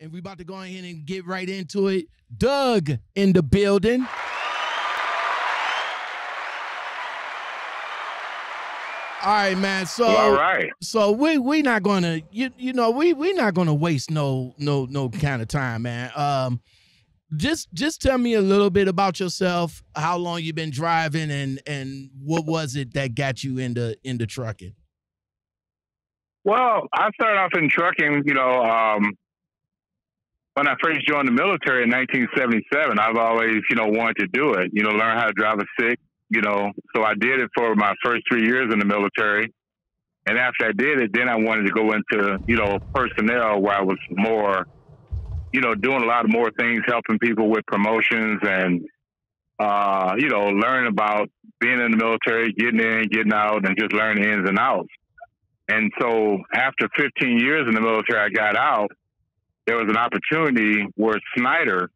and we about to go ahead and get right into it. Doug in the building. All right, man. So all right. So we we not gonna you you know we we not gonna waste no no no kind of time, man. Um, just just tell me a little bit about yourself. How long you been driving, and and what was it that got you into into trucking? Well, I started off in trucking. You know, um, when I first joined the military in 1977, I've always you know wanted to do it. You know, learn how to drive a stick you know, so I did it for my first three years in the military. And after I did it, then I wanted to go into, you know, personnel where I was more, you know, doing a lot of more things, helping people with promotions and, uh, you know, learning about being in the military, getting in, getting out, and just learning ins and outs. And so after 15 years in the military, I got out. There was an opportunity where Schneider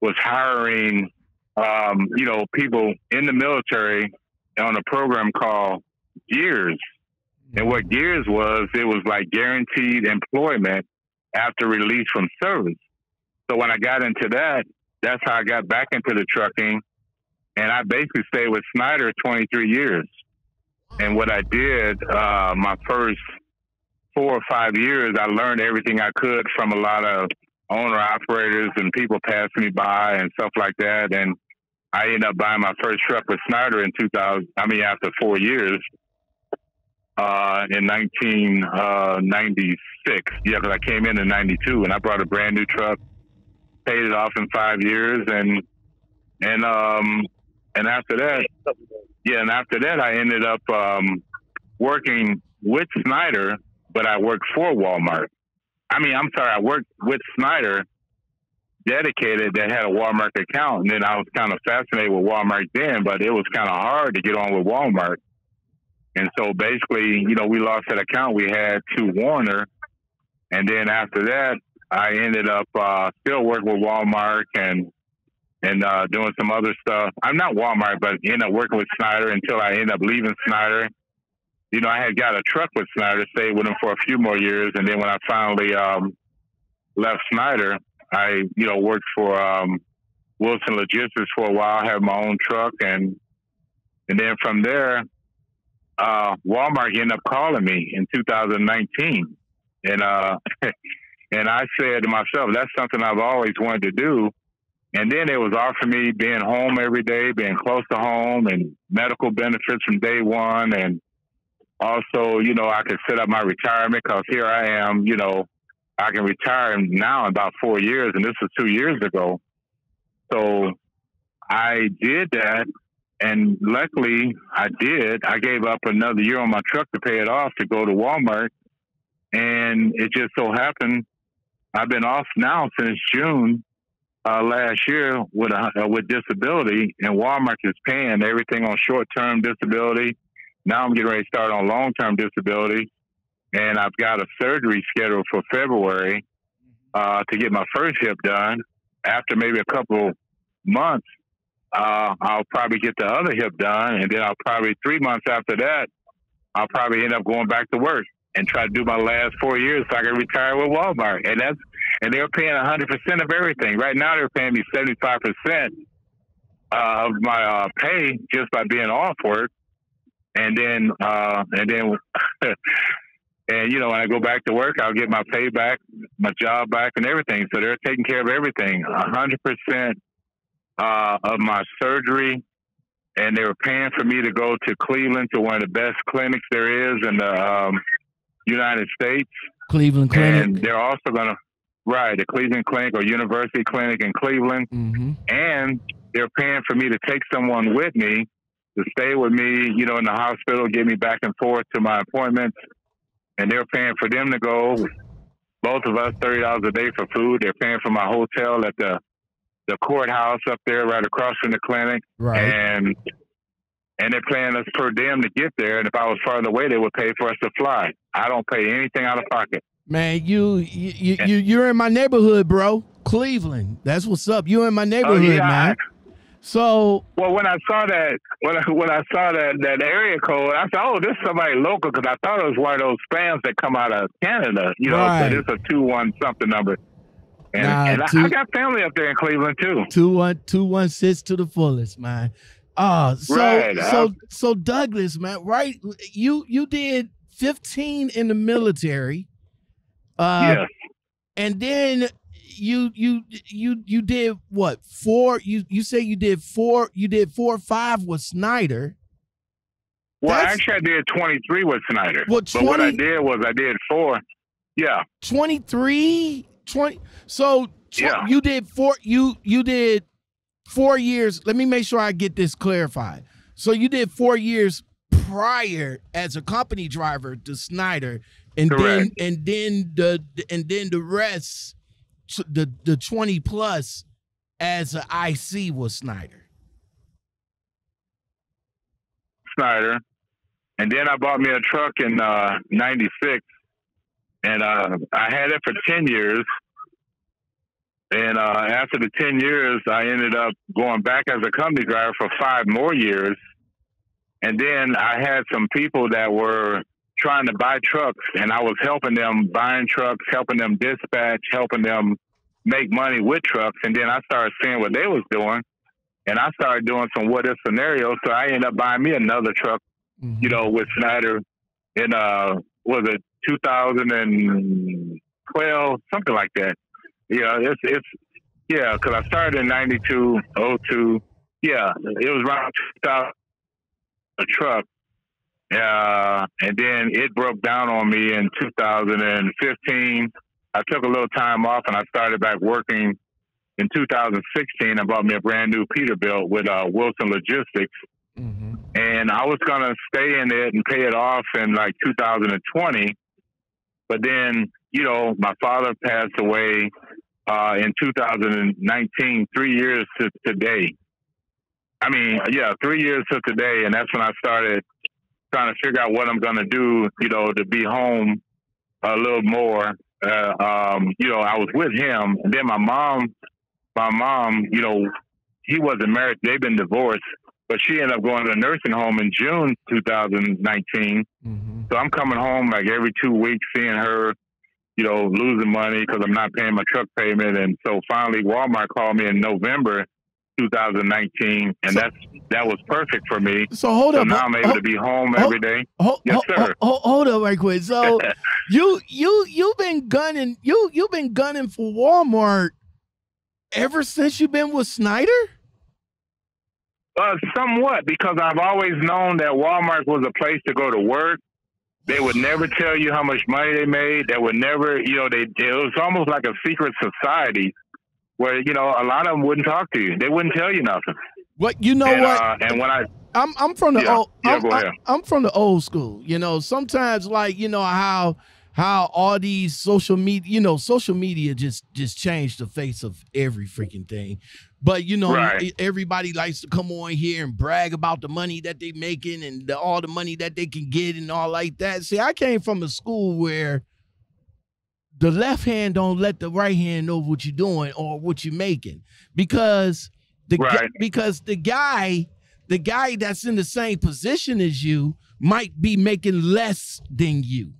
was hiring um, you know, people in the military on a program called Gears. And what Gears was, it was like guaranteed employment after release from service. So when I got into that, that's how I got back into the trucking. And I basically stayed with Schneider 23 years. And what I did, uh, my first four or five years, I learned everything I could from a lot of owner operators and people passing me by and stuff like that. And I ended up buying my first truck with Schneider in 2000. I mean, after four years, uh, in 1996. Uh, yeah, because I came in in '92 and I brought a brand new truck, paid it off in five years, and and um and after that, yeah, and after that, I ended up um, working with Schneider, but I worked for Walmart. I mean, I'm sorry, I worked with Schneider, dedicated that had a Walmart account. And then I was kind of fascinated with Walmart then, but it was kind of hard to get on with Walmart. And so basically, you know, we lost that account we had to Werner. And then after that, I ended up uh, still working with Walmart and and uh, doing some other stuff. I'm not Walmart, but ended up working with Schneider until I ended up leaving Schneider. You know, I had got a truck with Schneider, stayed with him for a few more years, and then when I finally um, left Schneider, I, you know, worked for um, Wilson Logistics for a while, had my own truck, and and then from there, uh, Walmart ended up calling me in 2019, and uh, and I said to myself, that's something I've always wanted to do. And then it was offering me being home every day, being close to home, and medical benefits from day one, and also, you know, I could set up my retirement because here I am, you know, I can retire now in about four years, and this was two years ago. So I did that, and luckily I did. I gave up another year on my truck to pay it off to go to Walmart, and it just so happened I've been off now since June uh, last year with a, uh, with disability, and Walmart is paying everything on short term disability. Now I'm getting ready to start on long term disability and I've got a surgery scheduled for February uh, to get my first hip done. After maybe a couple months, uh, I'll probably get the other hip done, and then I'll probably three months after that, I'll probably end up going back to work and try to do my last four years so I can retire with Walmart. And that's and they're paying hundred percent of everything. Right now, they're paying me seventy five percent of my uh, pay just by being off work, and then uh, and then And you know, when I go back to work, I'll get my pay back, my job back, and everything. So they're taking care of everything, a hundred percent uh, of my surgery, and they were paying for me to go to Cleveland to one of the best clinics there is in the um, United States. Cleveland Clinic. And they're also going to right the Cleveland Clinic or University Clinic in Cleveland, mm-hmm. and they're paying for me to take someone with me to stay with me, you know, in the hospital, get me back and forth to my appointments and they're paying for them to go. Both of us thirty dollars a day for food. They're paying for my hotel at the the courthouse up there, right across from the clinic, right. and and they're paying us per diem to get there. And if I was farther away, they would pay for us to fly. I don't pay anything out of pocket. Man, you you you you're in my neighborhood, bro. Cleveland. That's what's up. You in my neighborhood, oh, yeah, man. So well, when I saw that when I, when I saw that that area code, I thought, oh, this is somebody local because I thought it was one of those spams that come out of Canada, you know. Right. But it's a two one something number. And, Nah, and I, two- I got family up there in Cleveland too. Two one two one six to the fullest, man. Uh so Right, so uh, so Douglas, man, right? You you did 15 in the military. Uh yes. and then you you you you did what? Four you you say you did four you did four or five with Schneider. Well, that's- actually, I did 23 with Schneider. Well, but what I did was I did four. Yeah. 23 20 so tw- Yeah. you did four you you did four years let me make sure i get this clarified so you did four years prior as a company driver to schneider and Correct. then and then the and then the rest the the 20 plus as an ic was schneider Schneider. And then I bought me a truck in uh, 96. And uh, I had it for 10 years. And uh, after the 10 years, I ended up going back as a company driver for five more years. And then I had some people that were trying to buy trucks, and I was helping them buying trucks, helping them dispatch, helping them make money with trucks. And then I started seeing what they was doing, and I started doing some what if scenarios. So I ended up buying me another truck you know, with Schneider in uh was it 2012, something like that. Yeah, it's it's yeah, because I started in 92, 02. Yeah, it was around 2000 a truck. Uh, and then it broke down on me in 2015. I took a little time off and I started back working in 2016. I bought me a brand new Peterbilt with uh, Wilson Logistics Mhm. and I was gonna stay in it and pay it off in like 2020. But then, you know, my father passed away uh, in 2019, three years to today. I mean, yeah, three years to today, and that's when I started trying to figure out what I'm gonna do, you know, to be home a little more. Uh, um, you know, I was with him, and then my mom, my mom, you know, he wasn't married; they've been divorced but she ended up going to a nursing home in June 2019. Mhm. So I'm coming home like every two weeks, seeing her, you know, losing money because I'm not paying my truck payment. And so finally, Walmart called me in November 2019, and So- that's that was perfect for me. so hold So up now I'm able to be home oh, every day. Hold, Yes, hold, sir. hold, hold up right quick. So you you you've been gunning you you've been gunning for Walmart ever since you've been with Schneider? Uh, somewhat, because I've always known that Walmart was a place to go to work. They would never tell you how much money they made. They would never, you know, they it was almost like a secret society where you know a lot of them wouldn't talk to you. They wouldn't tell you nothing. What you know and, what? Uh, and when I I'm I'm from the Yeah, old yeah, I'm, go I'm, from the old school. You know, sometimes like you know how how all these social media, you know, social media just just changed the face of every freaking thing. But you know, Right. everybody likes to come on here and brag about the money that they making and the, all the money that they can get and all like that. See, I came from a school where the left hand don't let the right hand know what you're doing or what you're making. Because the Right. because the guy the guy that's in the same position as you might be making less than you.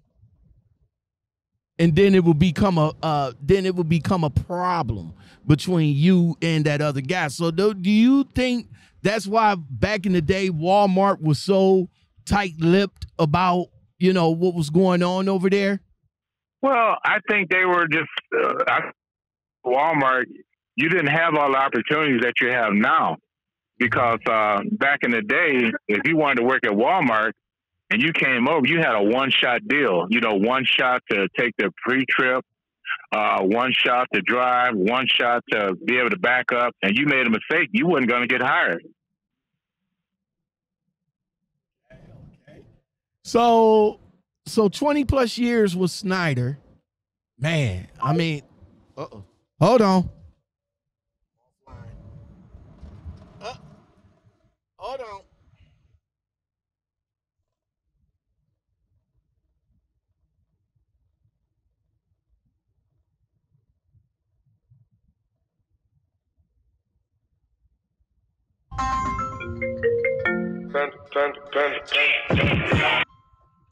And then it will become a uh then it will become a problem between you and that other guy. So do, do you think that's why back in the day walmart was so tight-lipped about you know what was going on over there well, I think they were just uh, Walmart. You didn't have all the opportunities that you have now because uh, back in the day, if you wanted to work at Walmart and you came over, you had a one-shot deal. You know, one shot to take the pre-trip, uh, one shot to drive, one shot to be able to back up, and you made a mistake, you wasn't going to get hired. So so 20 plus years with Schneider. Man, I mean, uh-oh. Hold on. Uh, hold on.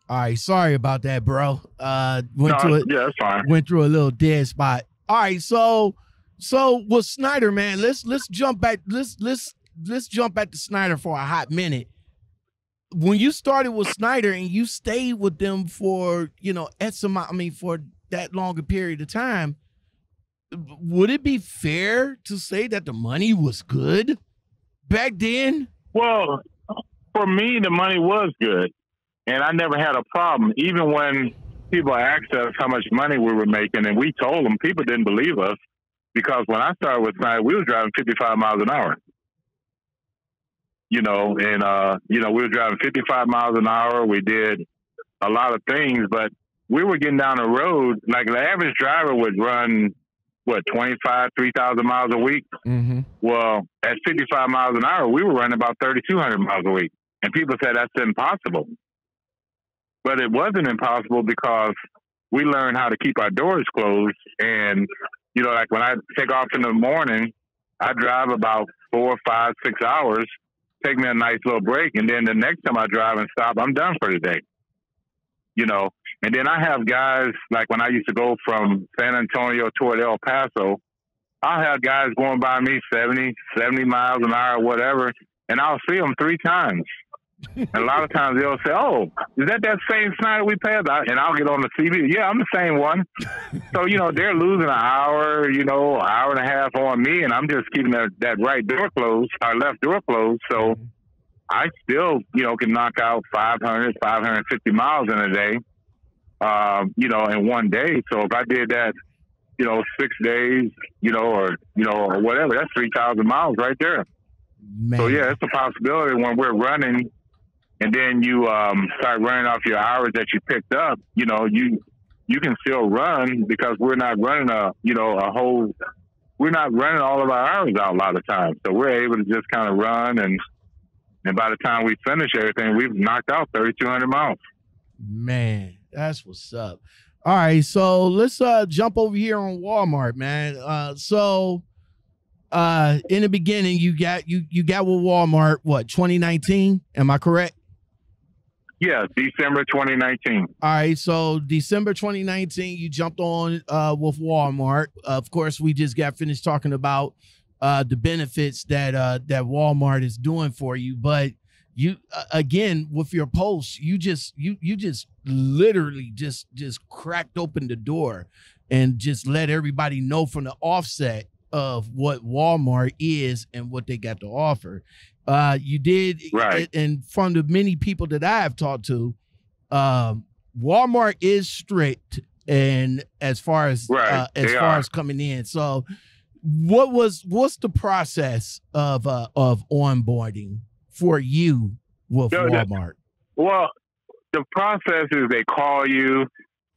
All right, sorry about that, bro. Uh went No, to a, yeah, that's fine. went through a little dead spot All right, so so with Schneider, man, let's let's jump back. Let's let's let's jump back to Schneider for a hot minute. When you started with Schneider and you stayed with them for you know X amount, I mean for that longer period of time, would it be fair to say that the money was good back then? Well, for me, the money was good, and I never had a problem. Even when people asked us how much money we were making, and we told them, people didn't believe us because when I started with Schneider, we were driving 55 miles an hour. You know, and uh, you know, we were driving 55 miles an hour. We did a lot of things, but we were getting down the road. Like the average driver would run what 25, 3,000 miles a week. Mm-hmm. Well, at 55 miles an hour, we were running about 3,200 miles a week, and people said that's impossible. But it wasn't impossible because we learned how to keep our doors closed. And, you know, like when I take off in the morning, I drive about four, five, six hours, take me a nice little break. And then the next time I drive and stop, I'm done for the day. You know, and then I have guys like when I used to go from San Antonio toward El Paso, I'll have guys going by me 70, 70 miles an hour, whatever, and I'll see them three times a lot of times they'll say, "Oh, is that that same Schneider we passed?" And I'll get on the CB. Yeah, I'm the same one. so you know they're losing an hour, you know, hour and a half on me, and I'm just keeping that, that right door closed, our left door closed. So I still, you know, can knock out 500, 550 miles in a day, um, you know, in one day. So if I did that, you know, six days, you know, or you know, or whatever, that's three thousand miles right there. Man. So yeah, it's a possibility when we're running and then you um, start running off your hours that you picked up, you know, you you can still run because we're not running a you know a whole we're not running all of our hours out a lot of times. So we're able to just kind of run and and by the time we finish everything, we've knocked out thirty two hundred miles. Man, that's what's up. All right, so let's uh jump over here on Walmart, man. Uh so uh in the beginning you got you you got with Walmart what 2019 am I correct yeah, December 2019. All right, so December 2019, you jumped on uh, with Walmart. Of course, we just got finished talking about uh, the benefits that uh, that Walmart is doing for you, but you uh, again with your post, you just you you just literally just just cracked open the door and just let everybody know from the offset of what Walmart is and what they got to offer. Uh, you did, right. and from the many people that I have talked to, um, Walmart is strict, and as far as right. uh, as they far are. as coming in. So, what was what's the process of uh, of onboarding for you with Walmart? Well, the process is they call you,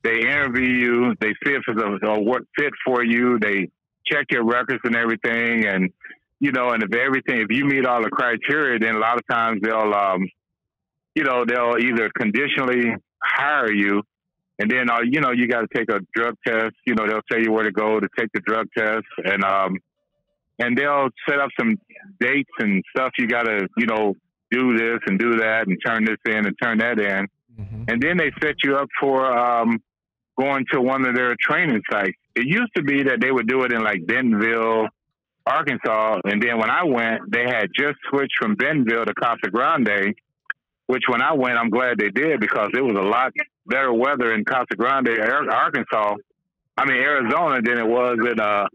they interview you, they see if it's a, a what fit for you, they check your records and everything, and you know, and if everything, if you meet all the criteria, then a lot of times they'll, um, you know, they'll either conditionally hire you, and then uh, you know you got to take a drug test. You know, they'll tell you where to go to take the drug test, and um, and they'll set up some dates and stuff. You got to, you know, do this and do that, and turn this in and turn that in and then they set you up for um, going to one of their training sites. It used to be that they would do it in like Bentonville, Arkansas, and then when I went, they had just switched from Bentonville to Casa Grande. Which when I went, I'm glad they did because it was a lot better weather in Casa Grande, Ar- Arkansas. I mean Arizona than it was in uh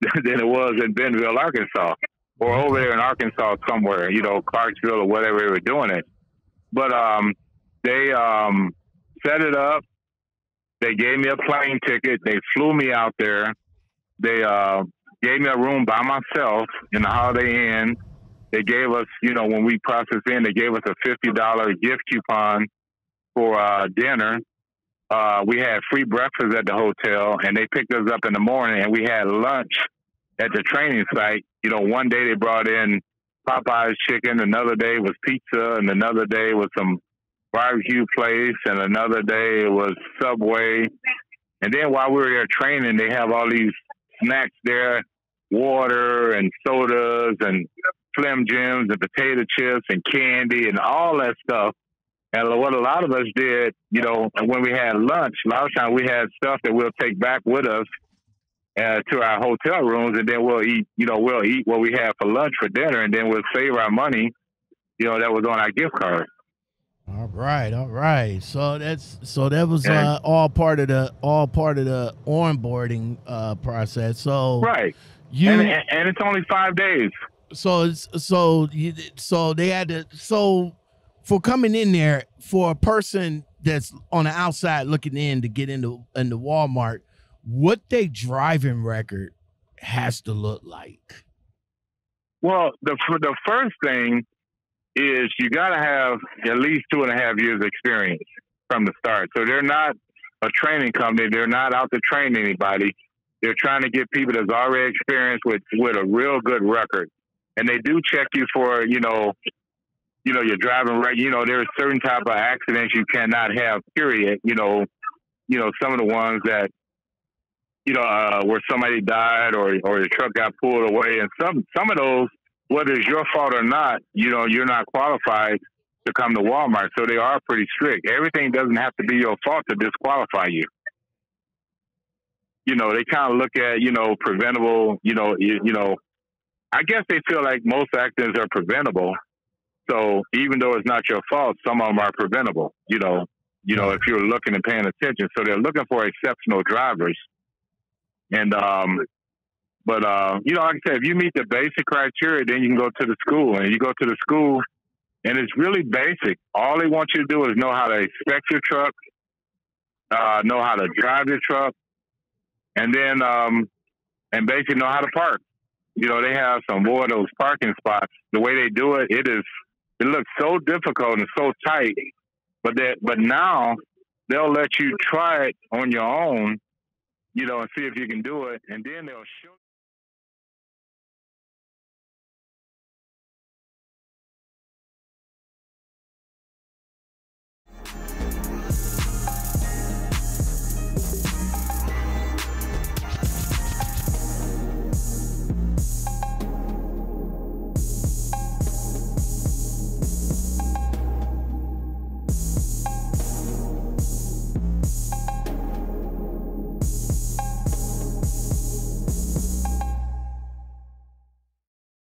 than it was in Bentonville, Arkansas, or over there in Arkansas somewhere, you know, Clarksville or whatever they were doing it. But um, they um, set it up. They gave me a plane ticket. They flew me out there. They uh, gave me a room by myself in the Holiday Inn. They gave us, you know, when we processed in, they gave us a fifty dollar gift coupon for uh, dinner. Uh, we had free breakfast at the hotel, and they picked us up in the morning, and we had lunch at the training site. You know, one day they brought in Popeye's chicken, another day was pizza, and another day was some barbecue place, and another day it was Subway. And then while we were there training, they have all these snacks there, water and sodas and Slim Jims and potato chips and candy and all that stuff. And what a lot of us did, you know, when we had lunch, a lot of times we had stuff that we'll take back with us uh, to our hotel rooms, and then we'll eat. You know, we'll eat what we have for lunch for dinner, and then we'll save our money. You know, that was on our gift card. All right, all right. So that's so that was uh, all part of the all part of the onboarding uh, process. So right, you and, and it's only five days. So it's so you so they had to so for coming in there for a person that's on the outside looking in to get into into Walmart, what they driving record has to look like. Well, the the first thing is you got to have at least two and a half years experience from the start. So they're not a training company. They're not out to train anybody. They're trying to get people that's already experienced with with a real good record, and they do check you for you know, you know, you're driving right. You know, there's certain type of accidents you cannot have. Period. You know, you know some of the ones that you know uh, where somebody died or or the truck got pulled away, and some some of those whether it's your fault or not, you know, you're not qualified to come to Walmart. So they are pretty strict. Everything doesn't have to be your fault to disqualify you. You know, they kind of look at, you know, preventable, you know, you, you know, I guess they feel like most accidents are preventable. So even though it's not your fault, some of them are preventable, you know, you know, if you're looking and paying attention. So they're looking for exceptional drivers. And um, but uh, you know, like I said, if you meet the basic criteria, then you can go to the school, and you go to the school, and it's really basic. All they want you to do is know how to inspect your truck, uh, know how to drive your truck, and then um, and basically know how to park. You know, they have some more of those parking spots. The way they do it, it is it looks so difficult and so tight. But that but now they'll let you try it on your own, you know, and see if you can do it, and then they'll show.